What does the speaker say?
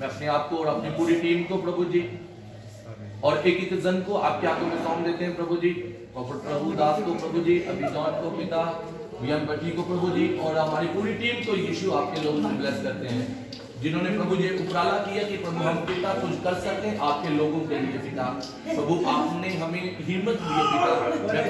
मैं अपने आप को और अपनी पूरी टीम को, प्रभु जी। और एक एक जन को, आपके हाथों में सौंप देते हैं, प्रभु जी। और प्रभु दास को, प्रभु जी अभी जॉन को, पिता वियन भट्टी को, प्रभु जी। और हमारी पूरी टीम को यीशु आपके लोगों को ब्लेस करते हैं। जिन्होंने प्रभु जी उपराला किया कि प्रभु हम पिता कुछ कर सकते हैं, आपके लोगों के लिए पिता। प्रभु आपने हमें हिम्मत दी पिता।